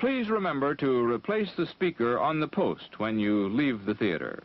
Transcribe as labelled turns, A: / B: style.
A: Please remember to replace the speaker on the post when you leave the theater.